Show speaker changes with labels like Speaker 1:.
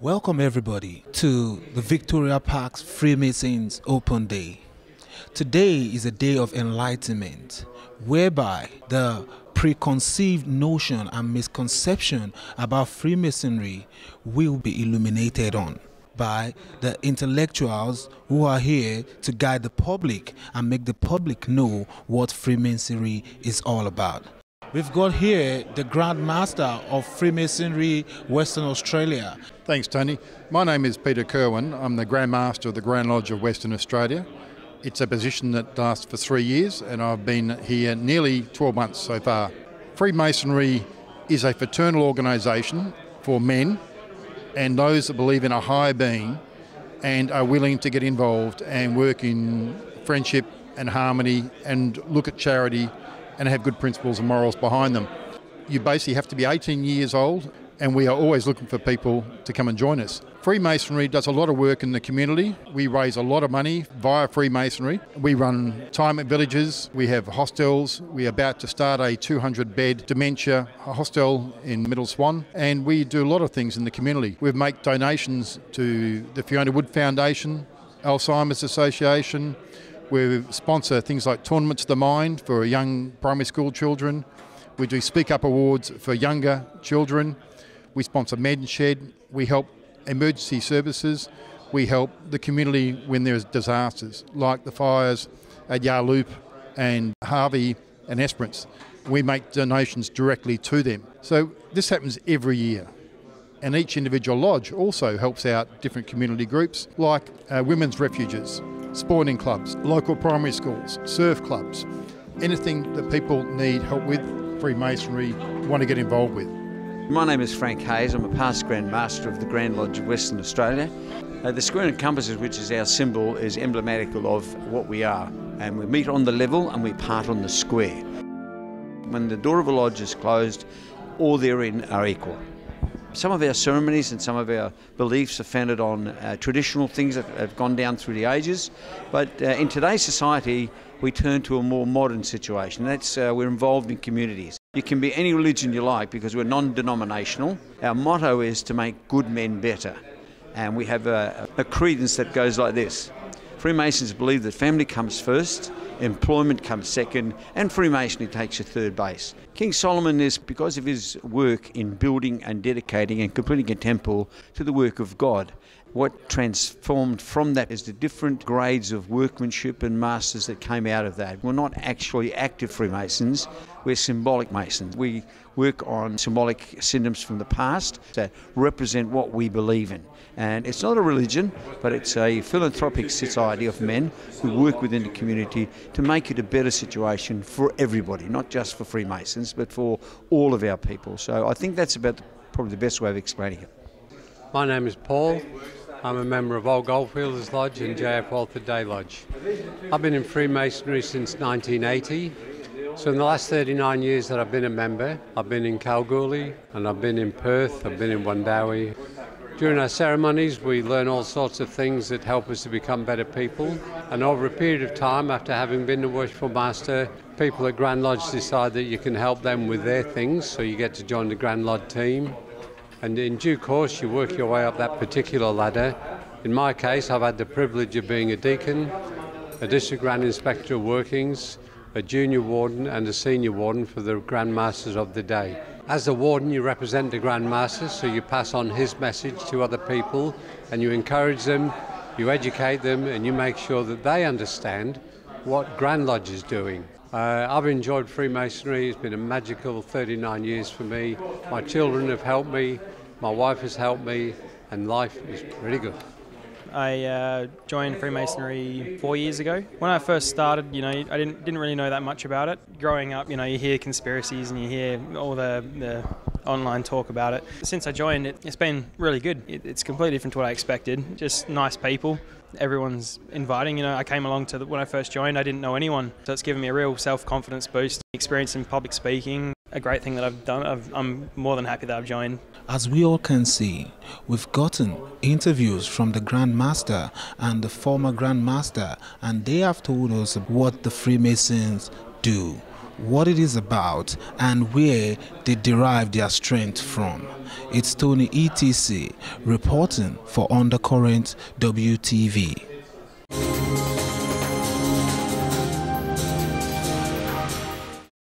Speaker 1: Welcome, everybody, to the Victoria Park's Freemasons Open Day. Today is a day of enlightenment whereby the preconceived notion and misconception about Freemasonry will be illuminated on by the intellectuals who are here to guide the public and make the public know what Freemasonry is all about. We've got here the Grand Master of Freemasonry Western Australia.
Speaker 2: Thanks, Tony. My name is Peter Kerwin. I'm the Grand Master of the Grand Lodge of Western Australia. It's a position that lasts for three years, and I've been here nearly 12 months so far. Freemasonry is a fraternal organisation for men and those that believe in a higher being and are willing to get involved and work in friendship and harmony and look at charity and have good principles and morals behind them. You basically have to be 18 years old, and we are always looking for people to come and join us. Freemasonry does a lot of work in the community. We raise a lot of money via Freemasonry. We run retirement villages, we have hostels. We're about to start a 200 bed dementia hostel in Middle Swan, and we do a lot of things in the community. We make donations to the Fiona Wood Foundation, Alzheimer's Association, we sponsor things like Tournaments of the Mind for young primary school children. We do Speak Up Awards for younger children. We sponsor Men's Shed. We help emergency services. We help the community when there's disasters like the fires at Yarloop and Harvey and Esperance. We make donations directly to them. So this happens every year. And each individual lodge also helps out different community groups like uh, women's refuges, sporting clubs, local primary schools, surf clubs, anything that people need help with, Freemasonry want to get involved with.
Speaker 3: My name is Frank Hayes. I'm a past Grand Master of the Grand Lodge of Western Australia. Uh, the square and compasses, which is our symbol, is emblematical of what we are. And we meet on the level and we part on the square. When the door of a lodge is closed, all therein are equal. Some of our ceremonies and some of our beliefs are founded on uh, traditional things that have gone down through the ages, but uh, in today's society, we turn to a more modern situation. That's uh, we're involved in communities. You can be any religion you like because we're non-denominational. Our motto is to make good men better, and we have a, a credence that goes like this: Freemasons believe that family comes first, employment comes second, and Freemasonry takes a third base. King Solomon is, because of his work in building and dedicating and completing a temple to the work of God, what transformed from that is the different grades of workmanship and masters that came out of that. We're not actually active Freemasons, we're symbolic Masons. We work on symbolic synonyms from the past that represent what we believe in. And it's not a religion, but it's a philanthropic society of men who work within the community to make it a better situation for everybody, not just for Freemasons, but for all of our people. So I think that's about the, probably the best way of explaining it.
Speaker 4: My name is Paul. I'm a member of Old Goldfielders Lodge and JF Walford Day Lodge. I've been in Freemasonry since 1980. So in the last 39 years that I've been a member, I've been in Kalgoorlie and I've been in Perth, I've been in Wundowie. During our ceremonies, we learn all sorts of things that help us to become better people. And over a period of time, after having been the worshipful master, people at Grand Lodge decide that you can help them with their things, so you get to join the Grand Lodge team. And in due course, you work your way up that particular ladder. In my case, I've had the privilege of being a deacon, a district grand inspector of workings, a junior warden, and a senior warden for the Grand Masters of the day. As a warden, you represent the Grand Masters, so you pass on his message to other people and you encourage them, you educate them, and you make sure that they understand what Grand Lodge is doing. Uh, I've enjoyed Freemasonry. It's been a magical 39 years for me. My children have helped me, my wife has helped me, and life is pretty good.
Speaker 5: I uh, joined Freemasonry four years ago. When I first started, you know, I didn't didn't really know that much about it. Growing up, you know, you hear conspiracies and you hear all the, the online talk about it. Since I joined, it, has been really good. It, it's completely different to what I expected. Just nice people, everyone's inviting. You know, I came along to the, when I first joined, I didn't know anyone, so it's given me a real self-confidence boost. Experience in public speaking, a great thing that I've done. i am more than happy that I've joined.
Speaker 1: As we all can see, we've gotten interviews from the Grand Master and the former Grand Master, and they have told us what the Freemasons do. What it is about, and where they derive their strength from. It's Tony ETC reporting for Undercurrent WTV.